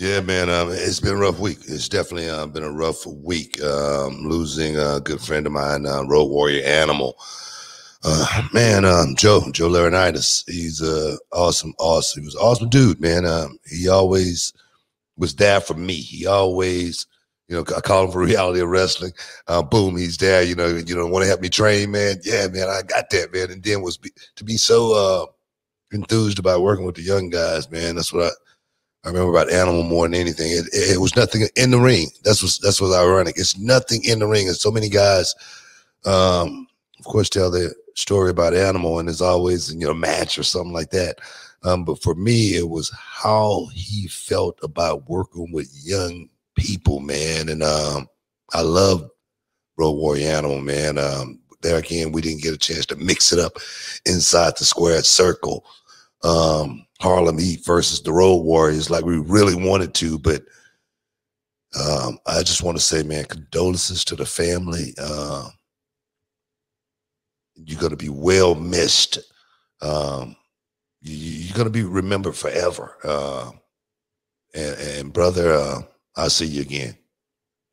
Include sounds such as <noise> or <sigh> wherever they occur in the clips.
Yeah, man. Um, it's been a rough week. It's definitely uh, been a rough week. Um, losing a good friend of mine, uh, Road Warrior Animal. Uh, man, um, Joe, Joe Laurinaitis. He's a awesome, awesome. He was awesome dude, man. Um, he always was there for me. He always, you know, I call him for <laughs> reality of wrestling. Uh, boom, he's there. You know, you know, want to help me train, man. Yeah, man, I got that, man. And then was be, to be so uh, enthused about working with the young guys, man. That's what I I remember about Animal more than anything. It, it, it was nothing in the ring. That's what that's what's ironic. It's nothing in the ring, and so many guys, um, of course, tell their story about Animal, and it's always you know match or something like that. Um, but for me, it was how he felt about working with young people, man. And um, I love Road Warrior Animal, man. Um, there again, we didn't get a chance to mix it up inside the square circle. Um, Harlem Heat versus the Road Warriors like we really wanted to, but um, I just want to say, man, condolences to the family. Uh, you're going to be well missed. Um, you, are going to be remembered forever. Uh, and, and, brother, uh, I'll see you again.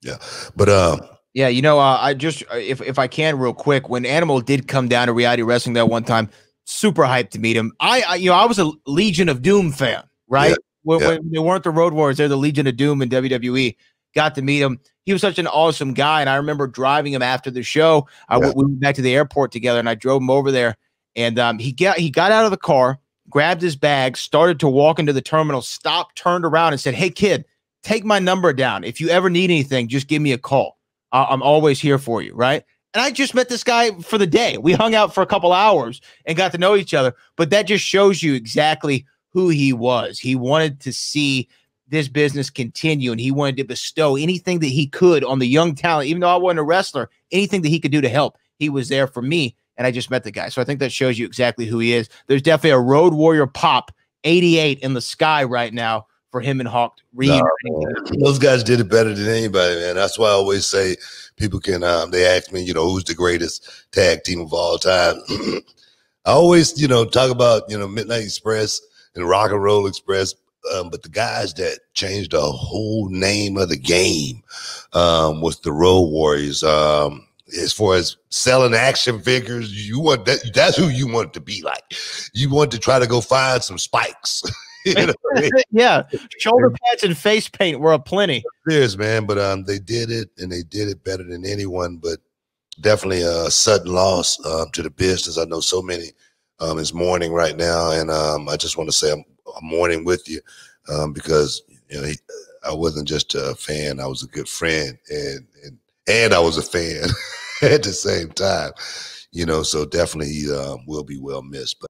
Yeah, but um, yeah, you know, uh, I just if if I can, real quick, when Animal did come down to reality wrestling that one time, super hyped to meet him. I, I you know, I was a Legion of Doom fan, right? Yeah, when, yeah. when, they weren't the Road Warriors, they're the Legion of Doom in WWE. Got to meet him. He was such an awesome guy, and I remember driving him after the show. I yeah. we went back to the airport together, and I drove him over there. And um, he got he got out of the car, grabbed his bag, started to walk into the terminal, stopped, turned around, and said, "Hey, kid, take my number down. If you ever need anything, just give me a call. Uh, I'm always here for you." Right? And I just met this guy for the day. We hung out for a couple hours and got to know each other. But that just shows you exactly who he was. He wanted to see this business continue and he wanted to bestow anything that he could on the young talent. Even though I wasn't a wrestler, anything that he could do to help, he was there for me. And I just met the guy. So I think that shows you exactly who he is. There's definitely a Road Warrior pop 88 in the sky right now for him and Hawk reuniting. No, those guys did it better than anybody, man. That's why I always say people can. Um, they ask me, you know, who's the greatest tag team of all time. <clears throat> I always, you know, talk about you know Midnight Express and Rock and Roll Express. Um, but the guys that changed the whole name of the game um, was the Road Warriors. Um, as far as selling action figures, you want that. That's who you want to be like. You want to try to go find some spikes. <laughs> <laughs> know <laughs> yeah, shoulder pads and face paint were a plenty. There's man, but um, they did it and they did it better than anyone. But definitely a sudden loss um, to the business. I know so many um, is mourning right now, and um, I just want to say I'm, I'm mourning with you um, because you know he, I wasn't just a fan; I was a good friend, and and and I was a fan <laughs> at the same time. You know, so definitely he uh, will be well missed. But